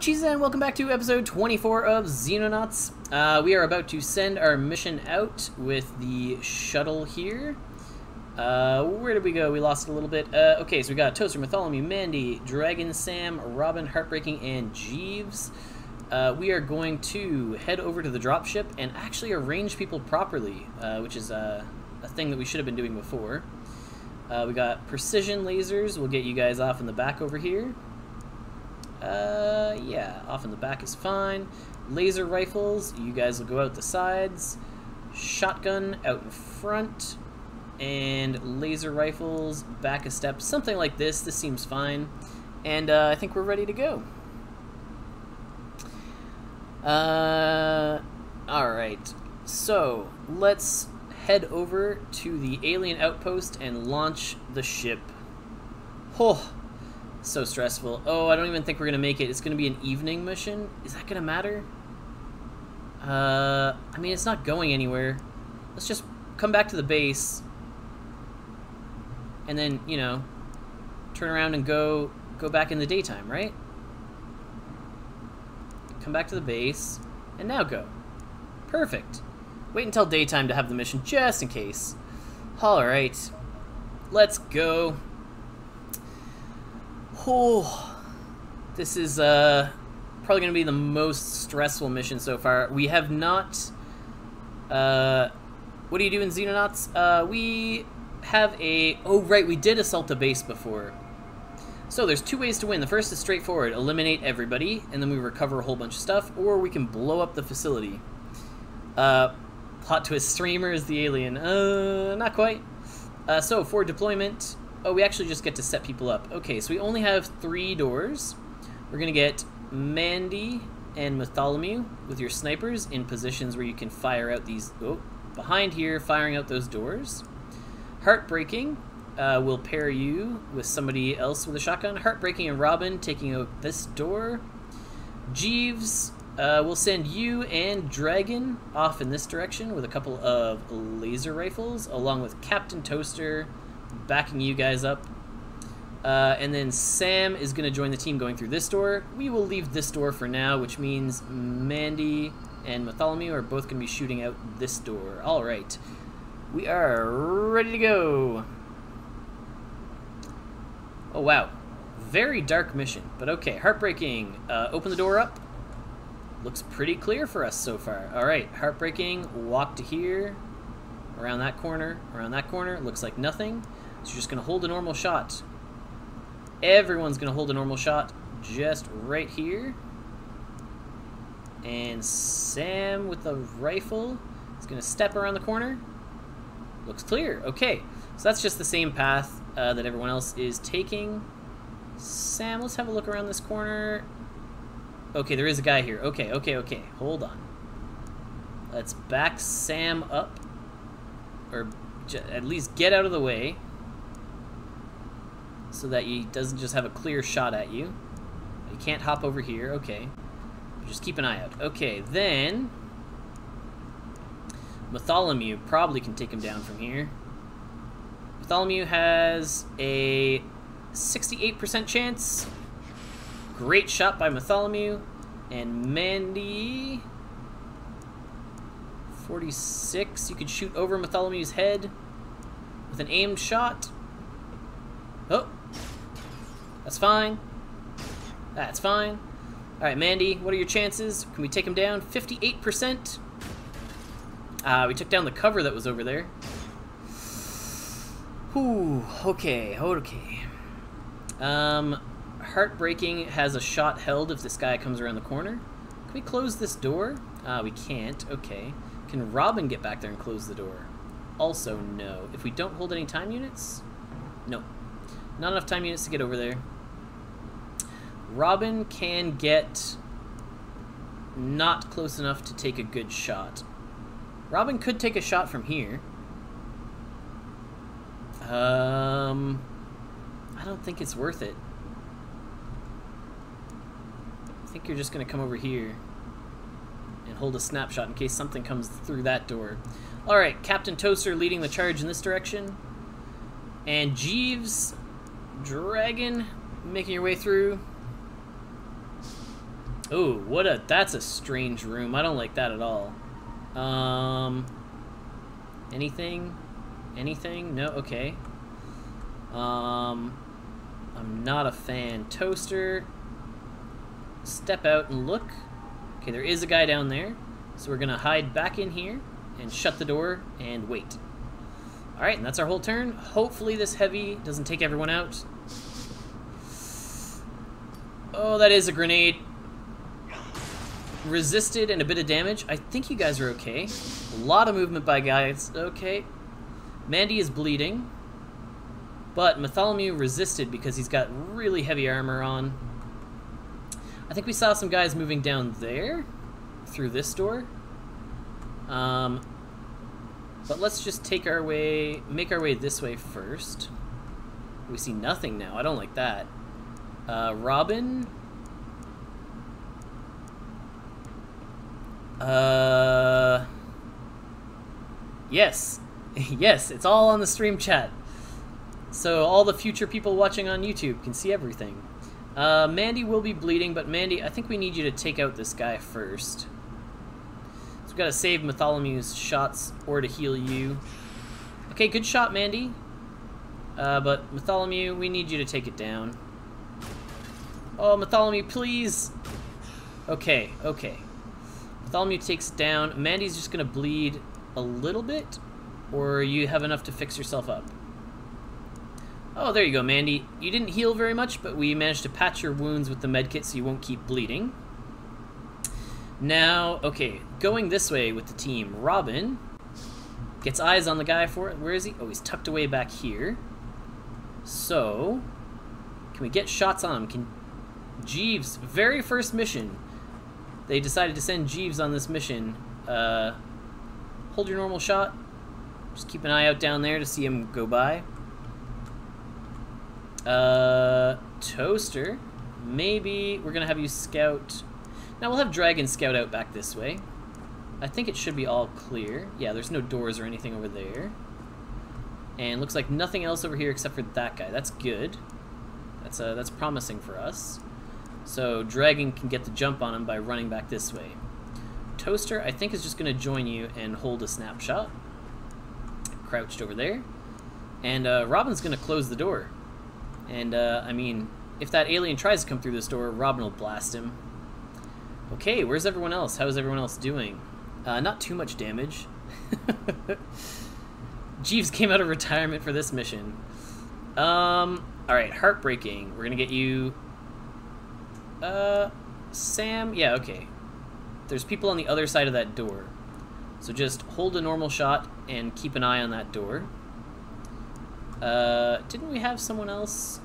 Cheese, and welcome back to episode 24 of Xenonauts. Uh, we are about to send our mission out with the shuttle here. Uh, where did we go? We lost a little bit. Uh, okay, so we got Toaster, Bartholomew, Mandy, Dragon, Sam, Robin, Heartbreaking, and Jeeves. Uh, we are going to head over to the dropship and actually arrange people properly, uh, which is uh, a thing that we should have been doing before. We got precision lasers. We'll get you guys off in the back over here. Uh, yeah, off in the back is fine. Laser rifles, you guys will go out the sides. Shotgun out in front. And laser rifles back a step, something like this. This seems fine. And uh, I think we're ready to go. Uh, alright. So, let's head over to the alien outpost and launch the ship. Oh, so stressful. Oh, I don't even think we're to make it. It's to be an evening mission. Is that to matter? Uh, I mean, it's not going anywhere. Let's just come back to the base. And then, you know, turn around and go go back in the daytime, right? Come back to the base. And now go. Perfect. Wait until daytime to have the mission, just in case. Alright. Let's go. Oh, this is uh, probably going to be the most stressful mission so far. We have not... Uh, what do you do in Xenonauts? Uh, we have a... Oh, right, we did assault a base before. So there's two ways to win. The first is straightforward. Eliminate everybody, and then we recover a whole bunch of stuff. Or we can blow up the facility. Uh, plot twist, streamer is the alien. Uh, not quite. Uh, so for deployment, Oh, we actually just get to set people up. Okay, so we only have three doors. We're going to get Mandy and Bartholomew with your snipers in positions where you can fire out these... Oh, behind here, firing out those doors. Heartbreaking uh, will pair you with somebody else with a shotgun. Heartbreaking and Robin taking out this door. Jeeves uh, will send you and Dragon off in this direction with a couple of laser rifles, along with Captain Toaster backing you guys up. Uh, and then Sam is going to join the team going through this door. We will leave this door for now, which means Mandy and Bartholomew are both going to be shooting out this door. All right. We are ready to go. Oh, wow. Very dark mission, but okay. Heartbreaking. Uh, open the door up. Looks pretty clear for us so far. All right. Heartbreaking. Walk to here. Around that corner. Around that corner. Looks like nothing. So you're just going to hold a normal shot. Everyone's going to hold a normal shot just right here. And Sam with the rifle is going to step around the corner. Looks clear. Okay. So that's just the same path uh, that everyone else is taking. Sam, let's have a look around this corner. Okay, there is a guy here. Okay, okay, okay. Hold on. Let's back Sam up. Or at least get out of the way so that he doesn't just have a clear shot at you. You can't hop over here. Okay. Just keep an eye out. Okay, then... Bartholomew probably can take him down from here. Bartholomew has a 68% chance. Great shot by Bartholomew. And Mandy... 46. You could shoot over Bartholomew's head with an aimed shot. Oh, that's fine. That's fine. Alright, Mandy, what are your chances? Can we take him down? 58%. Uh, we took down the cover that was over there. Whew, okay, okay. Um, Heartbreaking has a shot held if this guy comes around the corner. Can we close this door? Uh, we can't. Okay. Can Robin get back there and close the door? Also, no. If we don't hold any time units? No. Not enough time units to get over there. Robin can get not close enough to take a good shot. Robin could take a shot from here. Um, I don't think it's worth it. I think you're just going to come over here and hold a snapshot in case something comes through that door. Alright, Captain Toaster leading the charge in this direction. And Jeeves, Dragon, making your way through. Oh, what a that's a strange room. I don't like that at all. Um anything? Anything? No, okay. Um I'm not a fan. Toaster. Step out and look. Okay, there is a guy down there. So we're gonna hide back in here and shut the door and wait. Alright, and that's our whole turn. Hopefully this heavy doesn't take everyone out. Oh, that is a grenade. Resisted and a bit of damage. I think you guys are okay. A lot of movement by guys. Okay. Mandy is bleeding. But Bartholomew resisted because he's got really heavy armor on. I think we saw some guys moving down there through this door. Um, but let's just take our way, make our way this way first. We see nothing now. I don't like that. Uh, Robin. Uh. Yes. yes, it's all on the stream chat. So all the future people watching on YouTube can see everything. Uh, Mandy will be bleeding, but Mandy, I think we need you to take out this guy first. So we've got to save Bartholomew's shots or to heal you. Okay, good shot, Mandy. Uh, but Bartholomew, we need you to take it down. Oh, Bartholomew, please! Okay, okay. Bartholomew takes down. Mandy's just gonna bleed a little bit, or you have enough to fix yourself up? Oh, there you go, Mandy. You didn't heal very much, but we managed to patch your wounds with the medkit so you won't keep bleeding. Now, okay, going this way with the team. Robin gets eyes on the guy for it. Where is he? Oh, he's tucked away back here. So, can we get shots on him? Can Jeeves, very first mission, they decided to send Jeeves on this mission. Uh, hold your normal shot. Just keep an eye out down there to see him go by. Uh, Toaster, maybe we're gonna have you scout. Now we'll have Dragon scout out back this way. I think it should be all clear. Yeah, there's no doors or anything over there. And looks like nothing else over here except for that guy. That's good. That's uh, that's promising for us. So Dragon can get the jump on him by running back this way. Toaster, I think, is just going to join you and hold a snapshot. Crouched over there. And uh, Robin's going to close the door. And, uh, I mean, if that alien tries to come through this door, Robin will blast him. Okay, where's everyone else? How is everyone else doing? Uh, not too much damage. Jeeves came out of retirement for this mission. Um, alright, Heartbreaking. We're gonna get you... Uh, Sam? Yeah, okay. There's people on the other side of that door. So just hold a normal shot and keep an eye on that door. Uh, didn't we have someone else?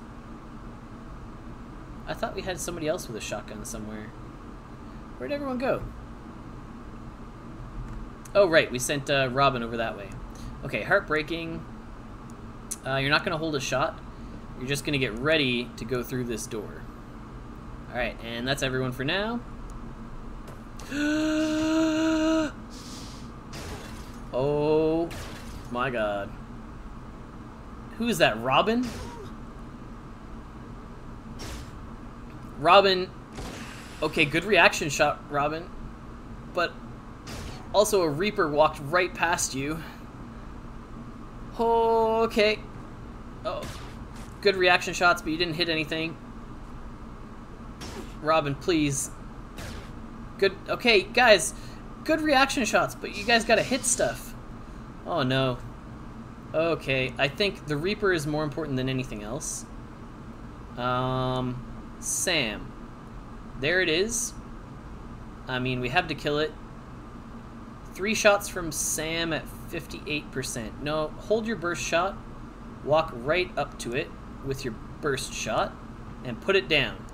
I thought we had somebody else with a shotgun somewhere. Where'd everyone go? Oh, right, we sent uh, Robin over that way. Okay, heartbreaking. Uh, you're not going to hold a shot. You're just going to get ready to go through this door. Alright, and that's everyone for now. oh my god. Who is that, Robin? Robin. Okay, good reaction shot, Robin. But also a Reaper walked right past you. Okay. Oh, good reaction shots, but you didn't hit anything. Robin, please. Good. Okay, guys. Good reaction shots, but you guys gotta hit stuff. Oh, no. Okay, I think the Reaper is more important than anything else. Um, Sam. There it is. I mean, we have to kill it. Three shots from Sam at 58%. No, hold your burst shot, walk right up to it with your burst shot, and put it down.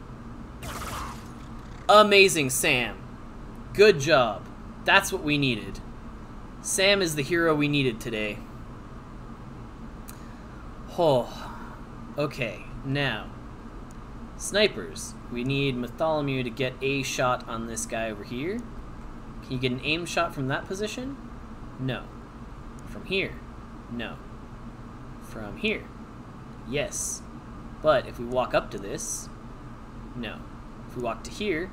Amazing, Sam. Good job. That's what we needed. Sam is the hero we needed today. Oh, okay, now. Snipers. We need Bartholomew to get a shot on this guy over here. Can you get an aim shot from that position? No. From here? No. From here? Yes. But if we walk up to this, no. We walk to here,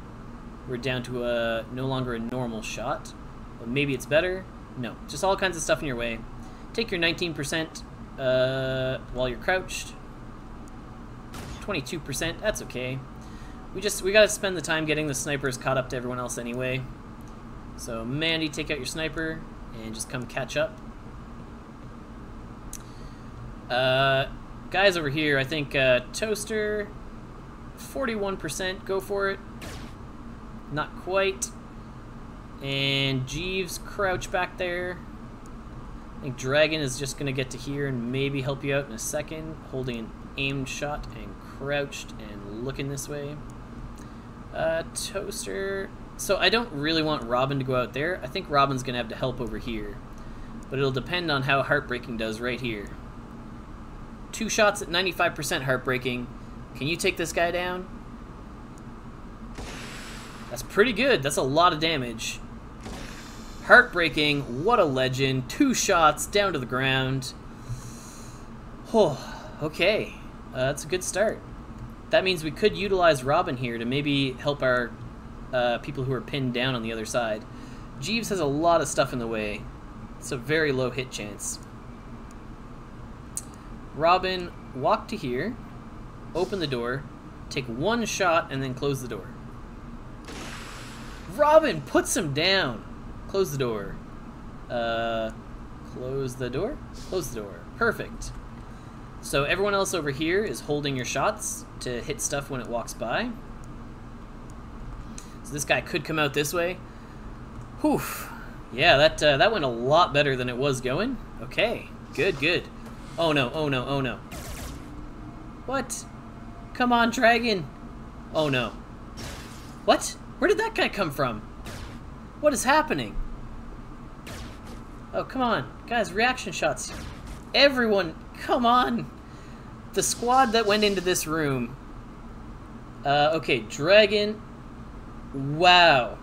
We're down to a no longer a normal shot. But maybe it's better. No, just all kinds of stuff in your way. Take your 19% uh, while you're crouched. 22%, that's okay. We just, we gotta spend the time getting the snipers caught up to everyone else anyway. So, Mandy, take out your sniper and just come catch up. Uh, guys over here, I think uh, Toaster, 41%, go for it. Not quite. And Jeeves, crouch back there. I think Dragon is just going to get to here and maybe help you out in a second, holding an aimed shot and crouched and looking this way. Uh, Toaster. So I don't really want Robin to go out there. I think Robin's going to have to help over here. But it'll depend on how Heartbreaking does right here. Two shots at 95% Heartbreaking. Can you take this guy down? That's pretty good. That's a lot of damage. Heartbreaking. What a legend. Two shots down to the ground. Oh, okay. Uh, that's a good start. That means we could utilize Robin here to maybe help our uh, people who are pinned down on the other side. Jeeves has a lot of stuff in the way. It's a very low hit chance. Robin, walk to here, open the door, take one shot, and then close the door. Robin puts him down. Close the door. Uh, close the door? Close the door. Perfect. So everyone else over here is holding your shots to hit stuff when it walks by. So this guy could come out this way. Whew. Yeah, that, uh, that went a lot better than it was going. Okay, good, good. Oh no, oh no, oh no. What? Come on, dragon. Oh no. What? Where did that guy come from? What is happening? Oh, come on. Guys, reaction shots. Everyone, come on. The squad that went into this room. Uh, okay, Dragon. Wow.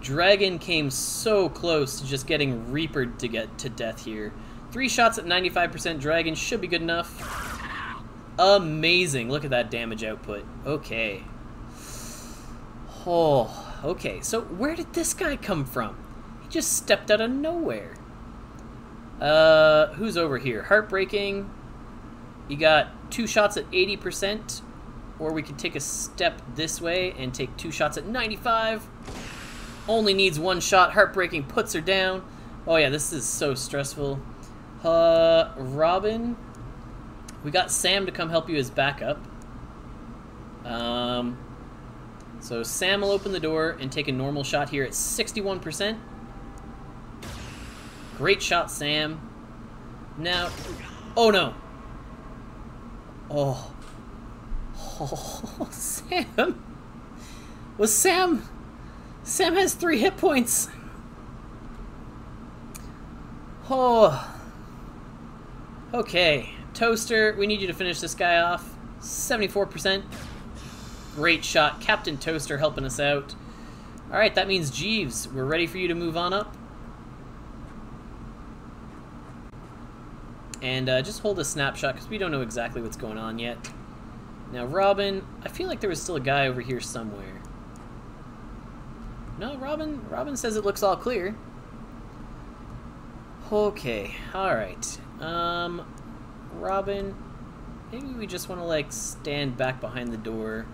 Dragon came so close to just getting reapered to get to death here. Three shots at 95% Dragon should be good enough. Amazing. Look at that damage output. Okay. Oh, okay. So where did this guy come from? He just stepped out of nowhere. Uh, who's over here? Heartbreaking. You got two shots at 80%, or we could take a step this way and take two shots at 95. Only needs one shot. Heartbreaking puts her down. Oh yeah, this is so stressful. Uh, Robin. We got Sam to come help you as backup. Um, so Sam will open the door and take a normal shot here at 61%. Great shot, Sam. Now, oh no. Oh. Oh, Sam. Was Sam... Sam has three hit points. Oh. Okay, Toaster, we need you to finish this guy off. 74%. Great shot. Captain Toaster helping us out. Alright, that means Jeeves, we're ready for you to move on up. And uh, just hold a snapshot, because we don't know exactly what's going on yet. Now, Robin, I feel like there was still a guy over here somewhere. No, Robin, Robin says it looks all clear. Okay, alright. Um, Robin, maybe we just want to, like, stand back behind the door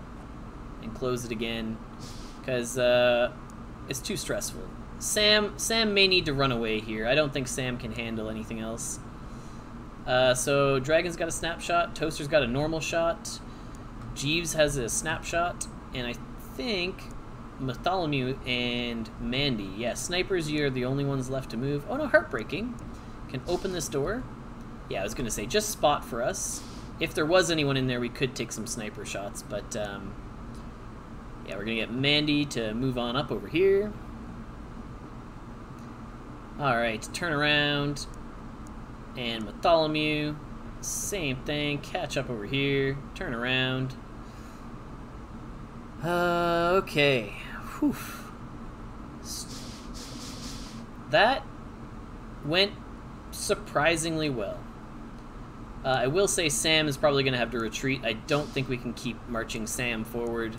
and close it again, because, uh, it's too stressful. Sam, Sam may need to run away here. I don't think Sam can handle anything else. Uh, so, Dragon's got a snapshot, Toaster's got a normal shot, Jeeves has a snapshot, and I think Bartholomew and Mandy. Yeah, snipers, you're the only ones left to move. Oh no, Heartbreaking can open this door. Yeah, I was going to say, just spot for us. If there was anyone in there, we could take some sniper shots, but, um, yeah, we're going to get Mandy to move on up over here. Alright, turn around. And Bartholomew, same thing, catch up over here, turn around. Uh, okay. Whew. That went surprisingly well. Uh, I will say Sam is probably going to have to retreat. I don't think we can keep marching Sam forward.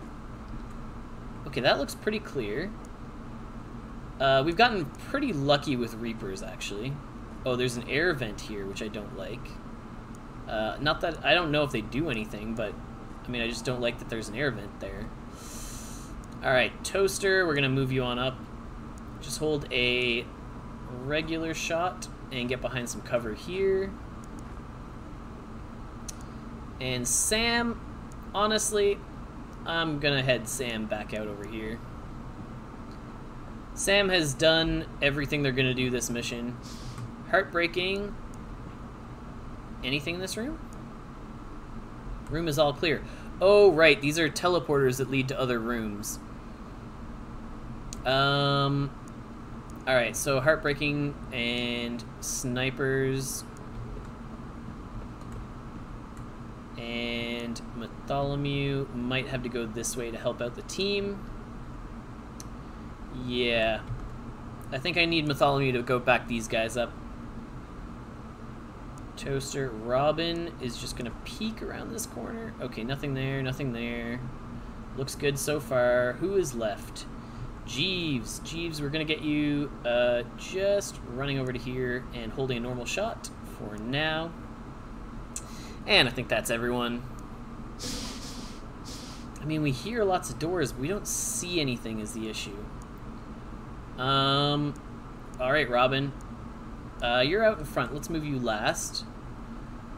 Okay, that looks pretty clear. Uh, we've gotten pretty lucky with Reapers, actually. Oh, there's an air vent here, which I don't like. Uh, not that... I don't know if they do anything, but... I mean, I just don't like that there's an air vent there. Alright, Toaster, we're going to move you on up. Just hold a regular shot and get behind some cover here. And Sam, honestly, I'm gonna head Sam back out over here. Sam has done everything they're gonna do this mission. Heartbreaking. Anything in this room? Room is all clear. Oh, right, these are teleporters that lead to other rooms. Um, alright, so Heartbreaking and Snipers and Bartholomew might have to go this way to help out the team. Yeah. I think I need Bartholomew to go back these guys up. Toaster. Robin is just going to peek around this corner. Okay, nothing there, nothing there. Looks good so far. Who is left? Jeeves. Jeeves, we're going to get you uh, just running over to here and holding a normal shot for now. And I think that's everyone. I mean, we hear lots of doors, but we don't see anything is the issue. Um, alright, Robin. Uh, you're out in front. Let's move you last.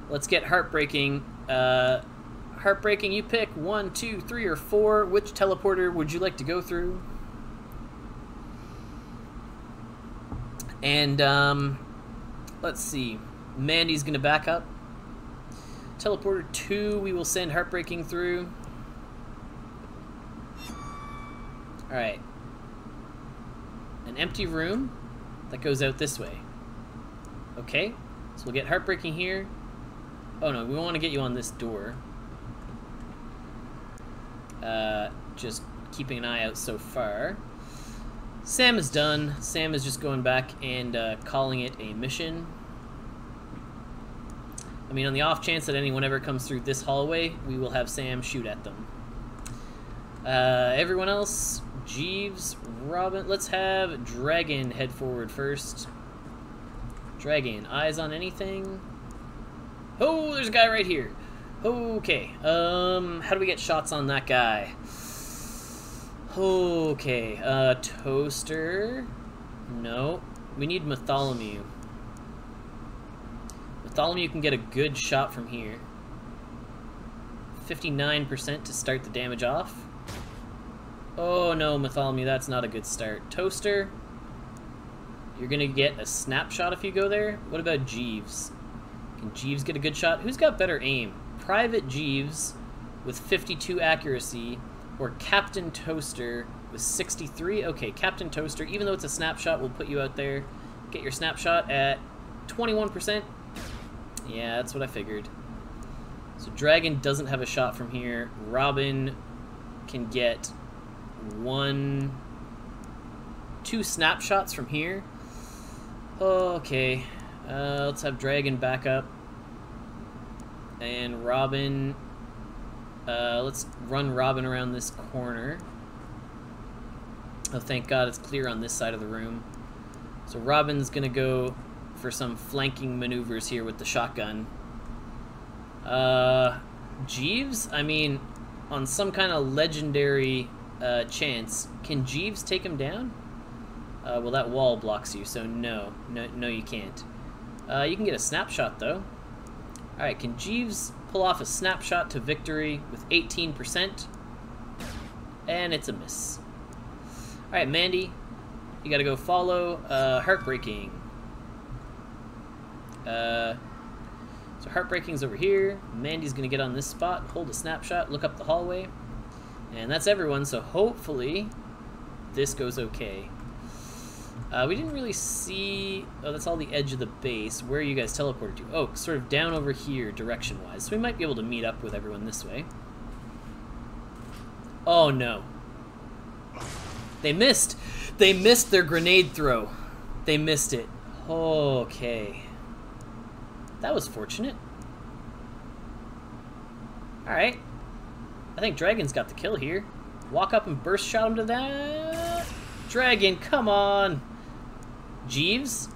Let's get Heartbreaking. Uh, Heartbreaking, you pick one, two, three, or four. Which teleporter would you like to go through? And, um, let's see. Mandy's going to back up. Teleporter 2, we will send Heartbreaking through. Alright. An empty room that goes out this way. Okay, so we'll get Heartbreaking here. Oh no, we want to get you on this door. Uh, just keeping an eye out so far. Sam is done. Sam is just going back and uh, calling it a mission. I mean, on the off chance that anyone ever comes through this hallway, we will have Sam shoot at them. Uh, everyone else, Jeeves, Robin, let's have Dragon head forward first. Dragon, eyes on anything? Oh, there's a guy right here. Okay, um, how do we get shots on that guy? Okay, uh, Toaster. No. We need Bartholomew. Bartholomew can get a good shot from here. 59% to start the damage off. Oh no, Bartholomew, that's not a good start. Toaster, you're gonna get a snapshot if you go there. What about Jeeves? Can Jeeves get a good shot? Who's got better aim? Private Jeeves with 52 accuracy or Captain Toaster with 63? Okay, Captain Toaster, even though it's a snapshot, we'll put you out there. Get your snapshot at 21%. Yeah, that's what I figured. So Dragon doesn't have a shot from here. Robin can get one, two snapshots from here. Okay, uh, let's have Dragon back up. And Robin, uh, let's run Robin around this corner. Oh, thank God it's clear on this side of the room. So Robin's gonna go for some flanking maneuvers here with the shotgun. Uh, Jeeves? I mean, on some kind of legendary uh, chance, can Jeeves take him down? Uh, well, that wall blocks you, so no. No, no you can't. Uh, you can get a snapshot, though. Alright, can Jeeves pull off a snapshot to victory with 18%? And it's a miss. Alright, Mandy, you gotta go follow uh, Heartbreaking. Uh, so Heartbreaking's over here. Mandy's going to get on this spot, hold a snapshot, look up the hallway. And that's everyone, so hopefully this goes okay. Uh, we didn't really see... Oh, that's all the edge of the base. Where are you guys teleported to? Oh, sort of down over here, direction-wise. So we might be able to meet up with everyone this way. Oh, no. They missed! They missed their grenade throw. They missed it. Okay. That was fortunate. Alright. I think Dragon's got the kill here. Walk up and burst shot him to that. Dragon, come on. Jeeves?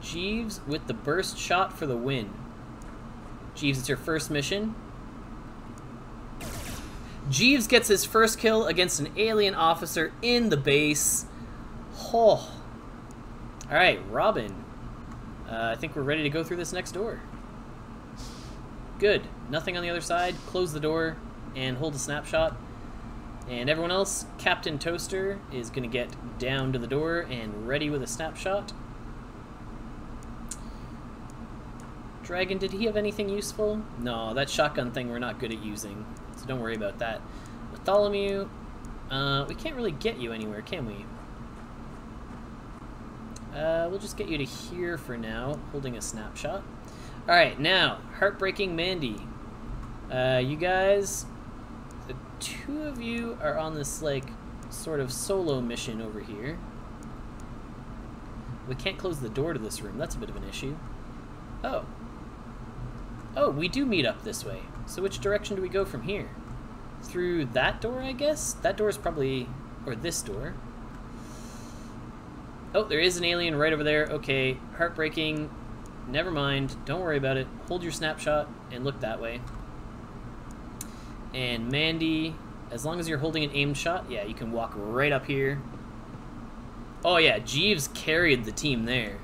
Jeeves with the burst shot for the win. Jeeves, it's your first mission. Jeeves gets his first kill against an alien officer in the base. Oh. Alright, Robin. Uh, I think we're ready to go through this next door. Good. Nothing on the other side. Close the door and hold a snapshot. And everyone else, Captain Toaster is going to get down to the door and ready with a snapshot. Dragon, did he have anything useful? No, that shotgun thing we're not good at using, so don't worry about that. Bartholomew, uh, we can't really get you anywhere, can we? Uh, we'll just get you to here for now, holding a snapshot. Alright, now, Heartbreaking Mandy. Uh, you guys, the two of you are on this, like, sort of solo mission over here. We can't close the door to this room. That's a bit of an issue. Oh. Oh, we do meet up this way. So which direction do we go from here? Through that door, I guess? That door is probably... Or this door. Oh, there is an alien right over there. Okay, heartbreaking. Never mind. Don't worry about it. Hold your snapshot and look that way. And Mandy, as long as you're holding an aimed shot, yeah, you can walk right up here. Oh yeah, Jeeves carried the team there.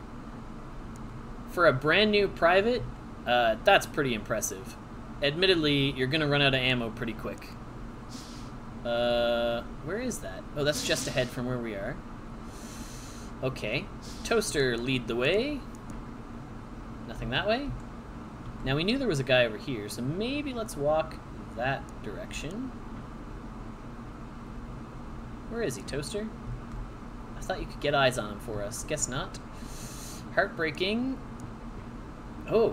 For a brand new private, uh, that's pretty impressive. Admittedly, you're gonna run out of ammo pretty quick. Uh, where is that? Oh, that's just ahead from where we are. Okay. Toaster, lead the way. Nothing that way. Now, we knew there was a guy over here, so maybe let's walk that direction. Where is he, Toaster? I thought you could get eyes on him for us. Guess not. Heartbreaking. Oh,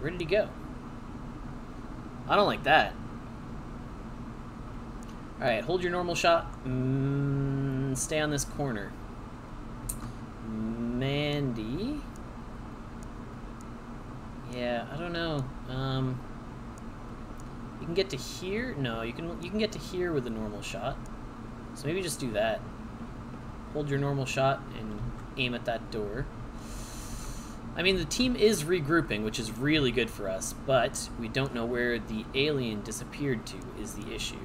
where did he go? I don't like that. Alright, hold your normal shot. Mm, stay on this corner. Mandy. Yeah, I don't know. Um, you can get to here. No, you can you can get to here with a normal shot. So maybe just do that. Hold your normal shot and aim at that door. I mean, the team is regrouping, which is really good for us, but we don't know where the alien disappeared to is the issue.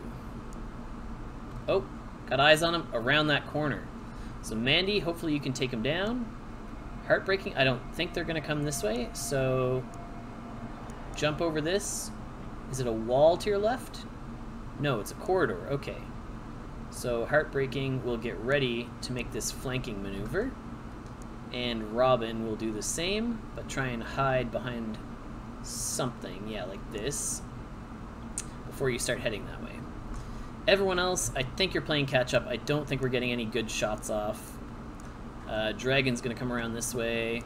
Oh, got eyes on him around that corner. So Mandy, hopefully you can take him down. Heartbreaking, I don't think they're going to come this way, so jump over this. Is it a wall to your left? No, it's a corridor. Okay. So Heartbreaking will get ready to make this flanking maneuver. And Robin will do the same, but try and hide behind something. Yeah, like this. Before you start heading that way. Everyone else, I think you're playing catch up. I don't think we're getting any good shots off. Uh, Dragon's going to come around this way.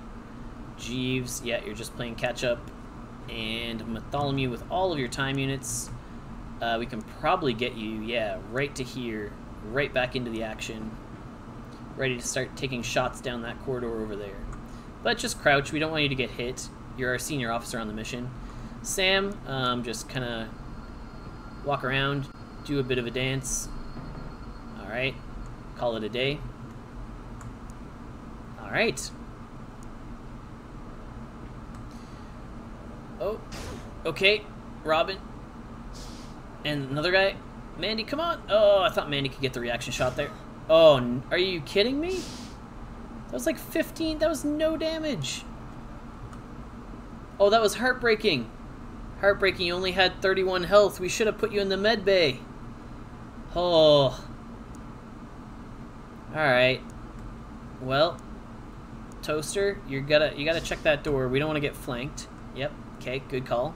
Jeeves, yeah, you're just playing catch up. And Bartholomew with all of your time units. Uh, we can probably get you, yeah, right to here. Right back into the action. Ready to start taking shots down that corridor over there. But just crouch. We don't want you to get hit. You're our senior officer on the mission. Sam, um, just kind of walk around, do a bit of a dance. Alright. Call it a day. Alright. Oh. Okay. Robin. And another guy. Mandy, come on. Oh, I thought Mandy could get the reaction shot there. Oh, are you kidding me? That was like 15. That was no damage. Oh, that was heartbreaking. Heartbreaking, you only had 31 health. We should have put you in the med bay. Oh. Alright. Well, Toaster, you gotta you gotta check that door. We don't want to get flanked. Yep. Okay, good call.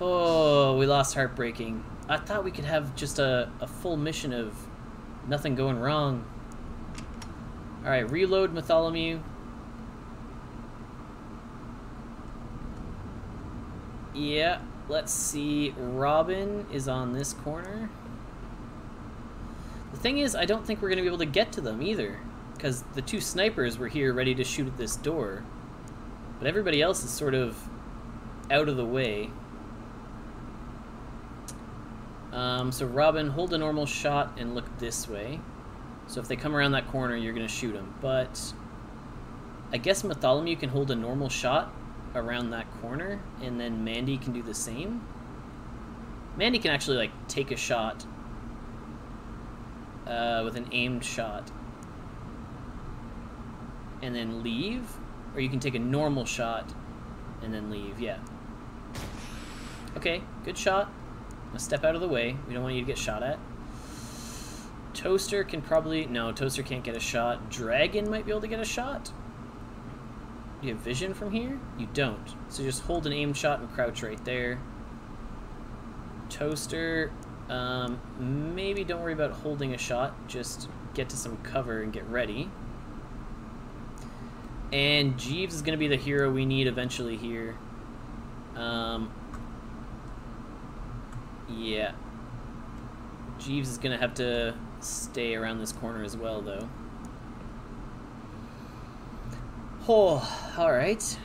Oh, we lost Heartbreaking. I thought we could have just a, a full mission of nothing going wrong. Alright, reload Bartholomew. Yeah, Let's see, Robin is on this corner. The thing is, I don't think we're going to be able to get to them either, because the two snipers were here ready to shoot at this door. But everybody else is sort of out of the way. Um, so Robin, hold a normal shot and look this way. So if they come around that corner, you're going to shoot them. But I guess Bartholomew can hold a normal shot around that corner, and then Mandy can do the same. Mandy can actually, like, take a shot uh, with an aimed shot and then leave, or you can take a normal shot and then leave, yeah. Okay, good shot. Now step out of the way. We don't want you to get shot at. Toaster can probably... No, Toaster can't get a shot. Dragon might be able to get a shot. Do you have vision from here? You don't. So just hold an aim shot and crouch right there. Toaster, um, maybe don't worry about holding a shot. Just get to some cover and get ready. And Jeeves is going to be the hero we need eventually here. Um, yeah. Jeeves is going to have to stay around this corner as well, though. Oh, alright.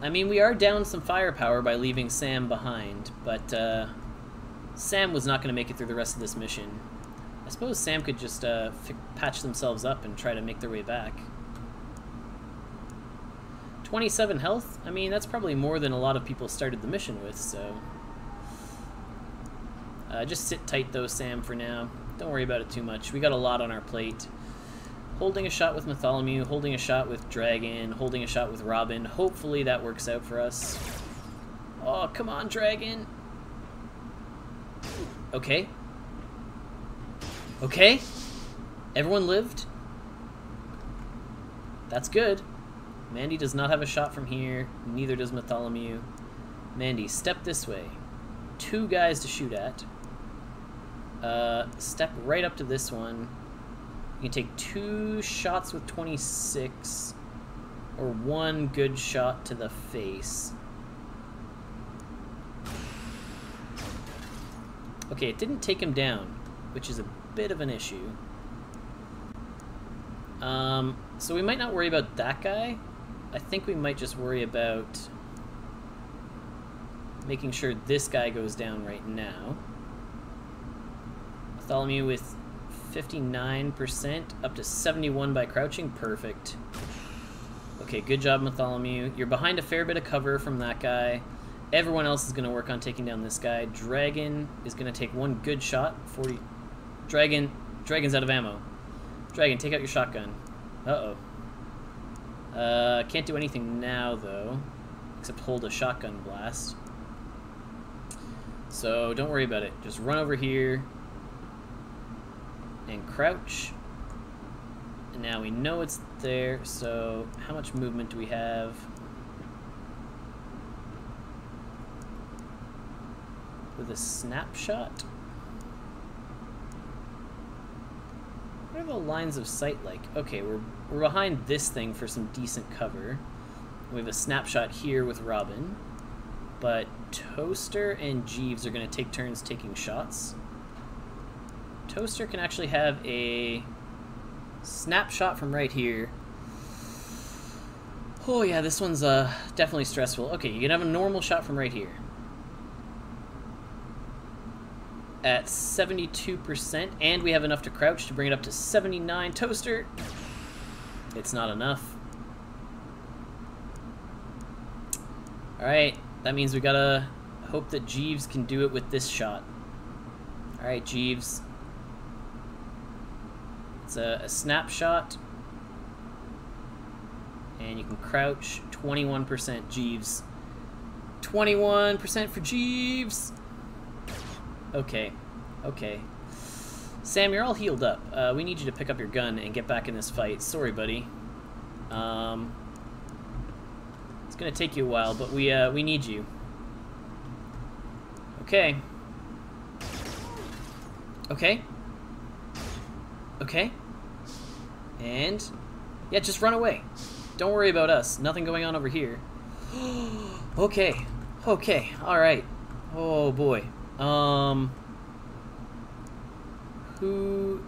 I mean, we are down some firepower by leaving Sam behind, but uh, Sam was not going to make it through the rest of this mission. I suppose Sam could just uh, patch themselves up and try to make their way back. 27 health? I mean, that's probably more than a lot of people started the mission with, so... Uh, just sit tight, though, Sam, for now. Don't worry about it too much. We got a lot on our plate. Holding a shot with Bartholomew, holding a shot with Dragon, holding a shot with Robin. Hopefully that works out for us. Oh, come on, Dragon! Okay. Okay. Everyone lived. That's good. Mandy does not have a shot from here. Neither does Bartholomew. Mandy, step this way. Two guys to shoot at. Uh, step right up to this one. You can take two shots with 26, or one good shot to the face. Okay, it didn't take him down, which is a bit of an issue. Um, so we might not worry about that guy. I think we might just worry about making sure this guy goes down right now. Bartholomew with 59%, up to 71 by crouching. Perfect. Okay, good job, Bartholomew. You're behind a fair bit of cover from that guy. Everyone else is going to work on taking down this guy. Dragon is going to take one good shot. 40. Dragon. Dragon's out of ammo. Dragon, take out your shotgun. Uh-oh. Uh, can't do anything now, though. Except hold a shotgun blast. So, don't worry about it. Just run over here. And crouch. And now we know it's there, so how much movement do we have? with a snapshot? What are the lines of sight like? Okay, we're, we're behind this thing for some decent cover. We have a snapshot here with Robin. But Toaster and Jeeves are going to take turns taking shots. Toaster can actually have a snapshot from right here. Oh yeah, this one's uh, definitely stressful. Okay, you can have a normal shot from right here. at 72%, and we have enough to crouch to bring it up to 79. Toaster! It's not enough. Alright, that means we gotta hope that Jeeves can do it with this shot. Alright, Jeeves. It's a, a snapshot. And you can crouch. 21% Jeeves. 21% for Jeeves! Okay. Okay. Sam, you're all healed up. Uh, we need you to pick up your gun and get back in this fight. Sorry, buddy. Um, it's gonna take you a while, but we uh, we need you. Okay. Okay. Okay. And yeah, just run away. Don't worry about us. Nothing going on over here. okay. Okay. All right. Oh boy. Um, who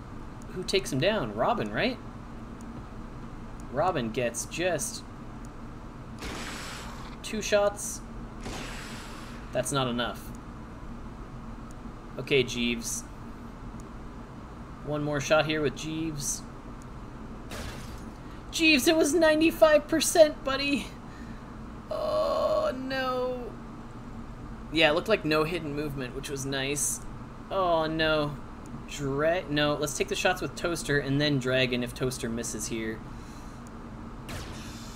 who takes him down? Robin, right? Robin gets just two shots. That's not enough. Okay, Jeeves. One more shot here with Jeeves. Jeeves, it was 95%, buddy! Oh, no. Yeah, it looked like no hidden movement, which was nice. Oh, no. Dra no, let's take the shots with Toaster and then Dragon if Toaster misses here.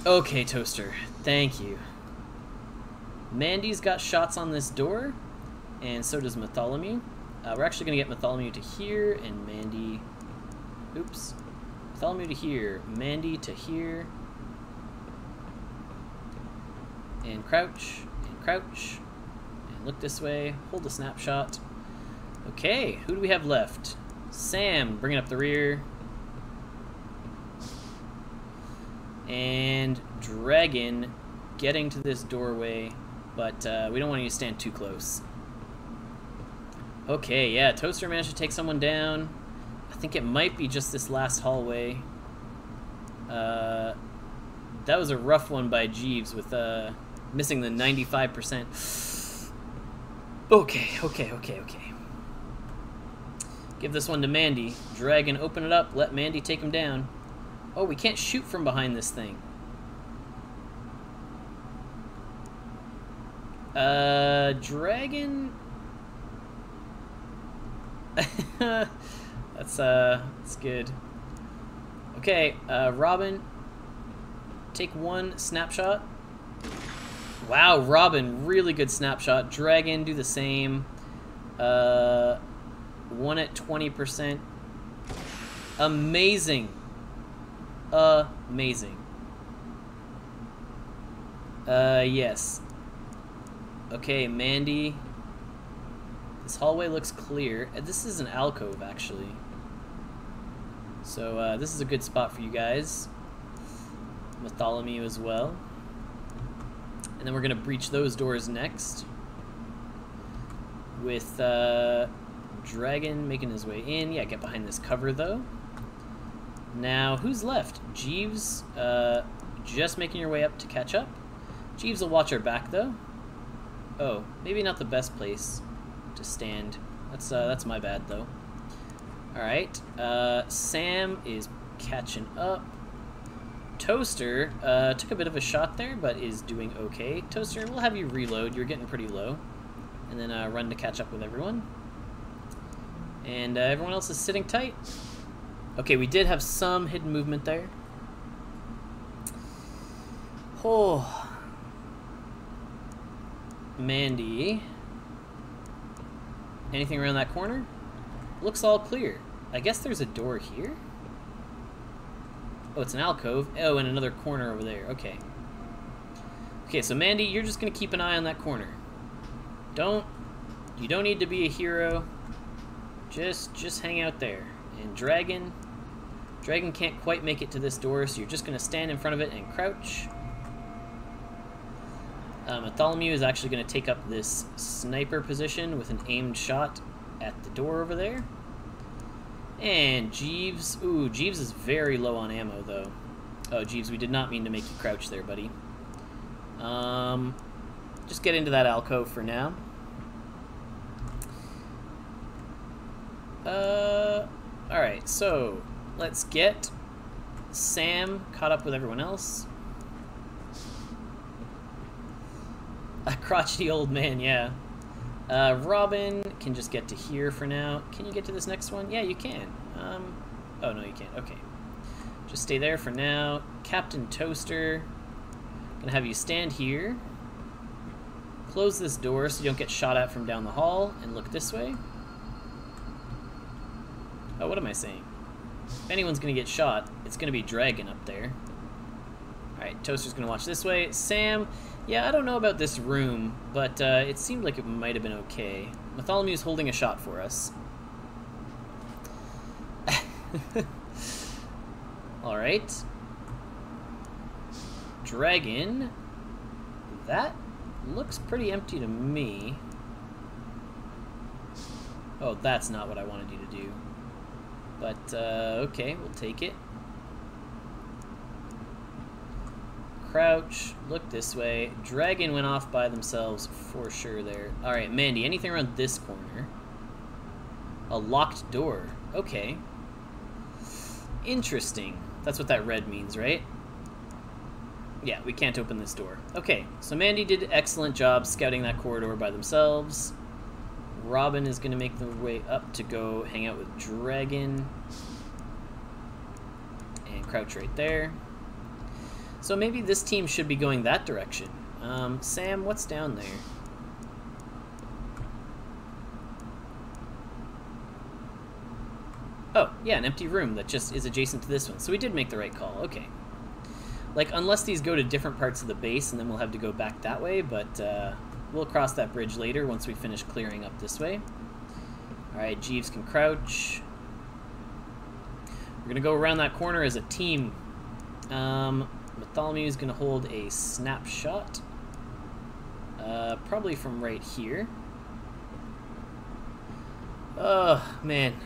Okay, Toaster. Thank you. Mandy's got shots on this door, and so does Bartholomew. Uh, we're actually going to get Bartholomew to here, and Mandy... Oops. Bartholomew to here, Mandy to here. And crouch, and crouch, and look this way, hold a snapshot. Okay, who do we have left? Sam, bringing up the rear. And Dragon getting to this doorway, but uh, we don't want you to stand too close. Okay, yeah, Toaster managed to take someone down. I think it might be just this last hallway. Uh, that was a rough one by Jeeves with uh, missing the 95%. Okay, okay, okay, okay. Give this one to Mandy. Dragon, open it up. Let Mandy take him down. Oh, we can't shoot from behind this thing. Uh, Dragon... that's, uh, that's good. Okay, uh, Robin, take one snapshot. Wow, Robin, really good snapshot. Dragon, do the same. Uh, one at 20%. Amazing. Amazing. Uh, yes. Okay, Mandy. This hallway looks clear. Uh, this is an alcove, actually. So, uh, this is a good spot for you guys. Bartholomew as well. And then we're going to breach those doors next. With, uh, Dragon making his way in. Yeah, get behind this cover, though. Now, who's left? Jeeves, uh, just making your way up to catch up. Jeeves will watch our back, though. Oh, maybe not the best place to stand. That's, uh, that's my bad, though. Alright, uh, Sam is catching up. Toaster uh, took a bit of a shot there, but is doing okay. Toaster, we'll have you reload. You're getting pretty low. And then uh, run to catch up with everyone. And uh, everyone else is sitting tight. Okay, we did have some hidden movement there. Oh. Mandy. Anything around that corner? Looks all clear. I guess there's a door here? Oh, it's an alcove. Oh, and another corner over there. Okay. Okay, so Mandy, you're just going to keep an eye on that corner. Don't... You don't need to be a hero. Just, just hang out there. And Dragon, Dragon can't quite make it to this door, so you're just going to stand in front of it and crouch. Um, is actually going to take up this sniper position with an aimed shot at the door over there. And Jeeves, ooh, Jeeves is very low on ammo, though. Oh, Jeeves, we did not mean to make you crouch there, buddy. Um, just get into that alcove for now. Uh, alright, so let's get Sam caught up with everyone else. A crotchety old man, yeah. Uh, Robin can just get to here for now. Can you get to this next one? Yeah, you can. Um, oh, no, you can't. Okay. Just stay there for now. Captain Toaster. Gonna have you stand here. Close this door so you don't get shot at from down the hall, and look this way. Oh, what am I saying? If anyone's gonna get shot, it's gonna be Dragon up there. Alright, Toaster's gonna watch this way. Sam, yeah, I don't know about this room, but uh, it seemed like it might have been okay. Bartholomew's holding a shot for us. Alright. Dragon. That looks pretty empty to me. Oh, that's not what I wanted you to do. But, uh, okay, we'll take it. Crouch, look this way. Dragon went off by themselves for sure there. Alright, Mandy, anything around this corner? A locked door. Okay. Interesting. That's what that red means, right? Yeah, we can't open this door. Okay, so Mandy did excellent job scouting that corridor by themselves. Robin is going to make their way up to go hang out with Dragon. And crouch right there. So maybe this team should be going that direction. Um, Sam, what's down there? Oh, yeah, an empty room that just is adjacent to this one. So we did make the right call. Okay. Like, unless these go to different parts of the base, and then we'll have to go back that way, but uh, we'll cross that bridge later once we finish clearing up this way. Alright, Jeeves can crouch. We're going to go around that corner as a team. Um, Bartholomew is going to hold a snapshot. Uh, probably from right here. Oh, man.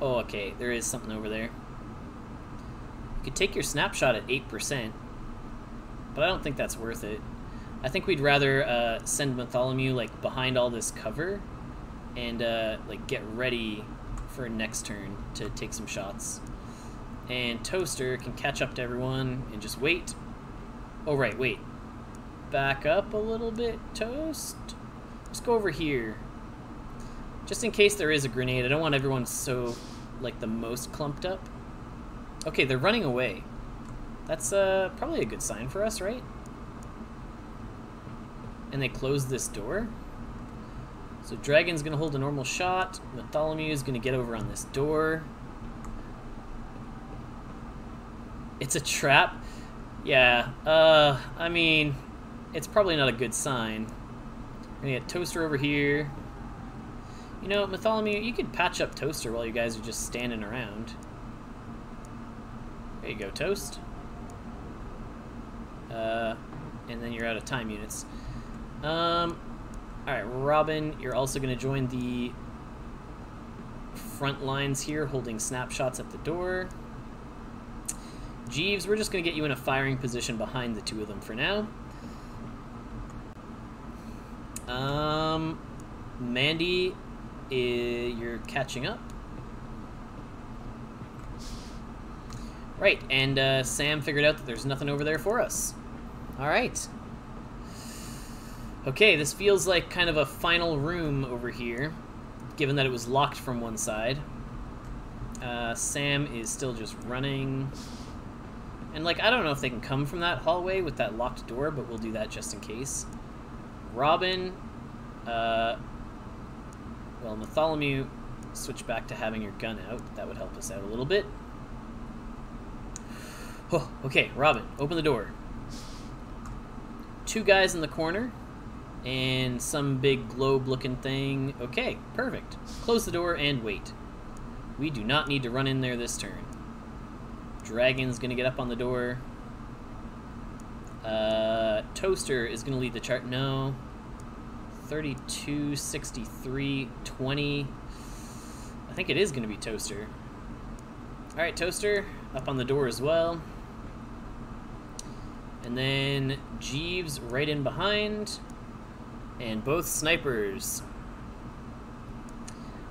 Oh, okay, there is something over there. You could take your snapshot at 8%, but I don't think that's worth it. I think we'd rather uh, send Bartholomew, like, behind all this cover and, uh, like, get ready for next turn to take some shots. And Toaster can catch up to everyone and just wait. Oh, right, wait. Back up a little bit, Toast. Just go over here. Just in case there is a grenade, I don't want everyone so, like, the most clumped up. Okay, they're running away. That's uh, probably a good sign for us, right? And they close this door. So Dragon's gonna hold a normal shot. Bartholomew is gonna get over on this door. It's a trap? Yeah, uh, I mean, it's probably not a good sign. We're gonna get Toaster over here. You know, Bartholomew, you could patch up Toaster while you guys are just standing around. There you go, Toast. Uh, and then you're out of time units. Um, alright, Robin, you're also going to join the front lines here, holding snapshots at the door. Jeeves, we're just going to get you in a firing position behind the two of them for now. Um, Mandy, you're catching up. Right, and uh, Sam figured out that there's nothing over there for us. All right. Okay, this feels like kind of a final room over here, given that it was locked from one side. Uh, Sam is still just running. And, like, I don't know if they can come from that hallway with that locked door, but we'll do that just in case. Robin, uh, well, Bartholomew, switch back to having your gun out. That would help us out a little bit. Oh, okay, Robin, open the door. Two guys in the corner, and some big globe-looking thing. Okay, perfect. Close the door and wait. We do not need to run in there this turn. Dragon's gonna get up on the door. Uh, Toaster is gonna lead the chart. No, 32, 63, 20. I think it is to be Toaster. Alright, Toaster, up on the door as well. And then Jeeves right in behind. And both snipers.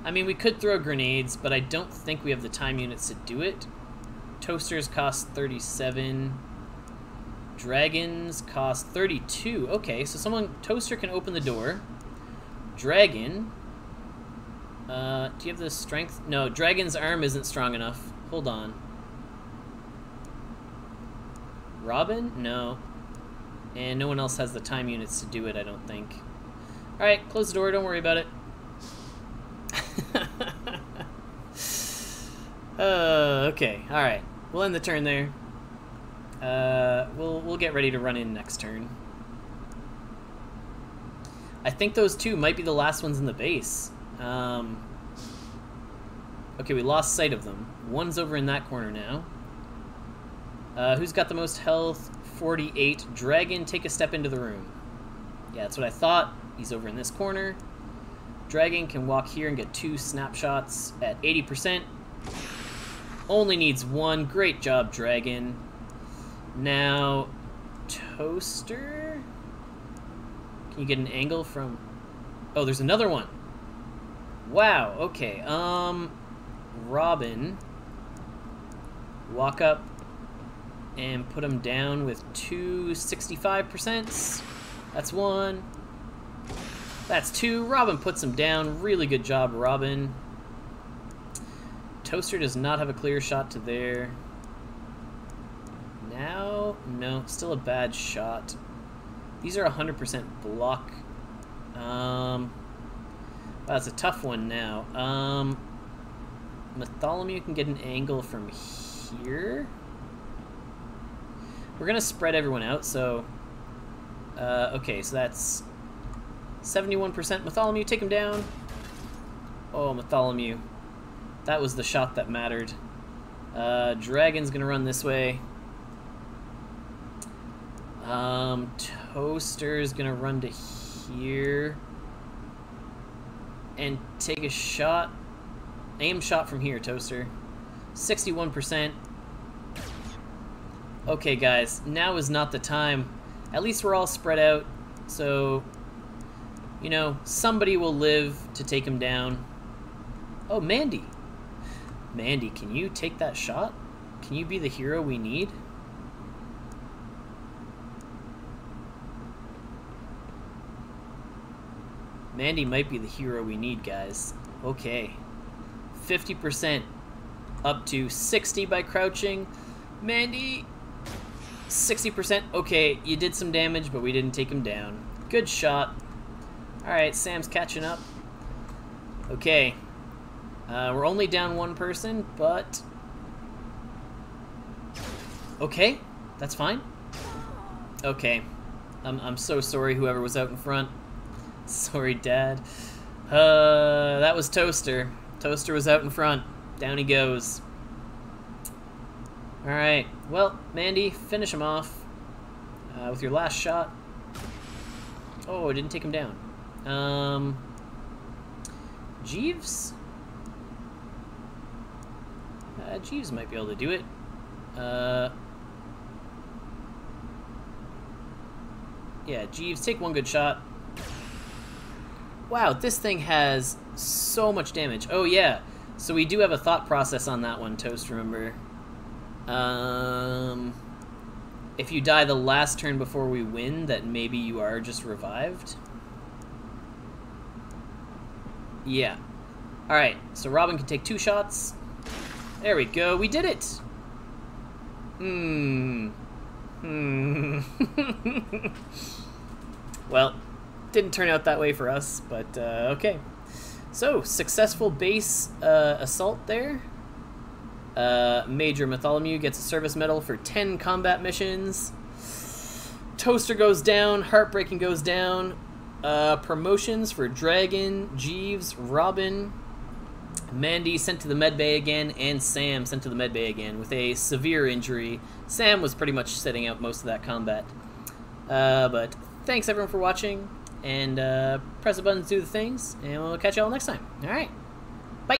I mean, we could throw grenades, but I don't think we have the time units to do it. Toasters cost 37. Dragons cost 32. Okay, so someone... Toaster can open the door. Dragon... Uh, do you have the strength? No, Dragon's arm isn't strong enough. Hold on. Robin? No. And no one else has the time units to do it, I don't think. Alright, close the door, don't worry about it. uh, okay, alright. We'll end the turn there. Uh, we'll, we'll get ready to run in next turn. I think those two might be the last ones in the base. Um, okay, we lost sight of them. One's over in that corner now. Uh, who's got the most health? 48. Dragon, take a step into the room. Yeah, that's what I thought. He's over in this corner. Dragon can walk here and get two snapshots at 80%. Only needs one. Great job, Dragon. Now, Toaster? Can you get an angle from... Oh, there's another one. Wow, okay. Um, Robin. Walk up and put him down with two 65%. That's one. That's two. Robin puts him down. Really good job, Robin. Toaster does not have a clear shot to there. Now, no, still a bad shot. These are 100% block. Um, that's a tough one now. Um, can get an angle from here. We're going to spread everyone out, so... Uh, okay, so that's 71% Bartholomew. Take him down. Oh, Bartholomew. That was the shot that mattered. Uh, Dragon's to run this way. Um, Toaster's to run to here. And take a shot. Aim shot from here, Toaster. 61%. Okay, guys, now is not the time. At least we're all spread out, so, you know, somebody will live to take him down. Oh, Mandy. Mandy, can you take that shot? Can you be the hero we need? Mandy might be the hero we need, guys. Okay. 50% up to 60 by crouching. Mandy, 60%. Okay, you did some damage, but we didn't take him down. Good shot. Alright, Sam's catching up. Okay. Uh, we're only down one person, but... Okay, that's fine. Okay. I'm, I'm so sorry whoever was out in front. Sorry, Dad. Uh, that was Toaster. Toaster was out in front. Down he goes. Alright, well, Mandy, finish him off uh, with your last shot. Oh, I didn't take him down. Um, Jeeves? Uh, Jeeves might be able to do it. Uh, yeah, Jeeves, take one good shot. Wow, this thing has so much damage. Oh, yeah. So we do have a thought process on that one, Toast, remember. Um, if you die the last turn before we win, that maybe you are just revived. Yeah. Alright, so Robin can take two shots. There we go, we did it! Hmm. Hmm. well, didn't turn out that way for us, but uh, okay. So, successful base uh, assault there. Uh, Major Bartholomew gets a service medal for 10 combat missions. Toaster goes down, Heartbreaking goes down. Uh, promotions for Dragon, Jeeves, Robin, Mandy sent to the medbay again, and Sam sent to the medbay again with a severe injury. Sam was pretty much setting out most of that combat. Uh, but thanks everyone for watching and uh, press the buttons, do the things, and we'll catch you all next time. All right.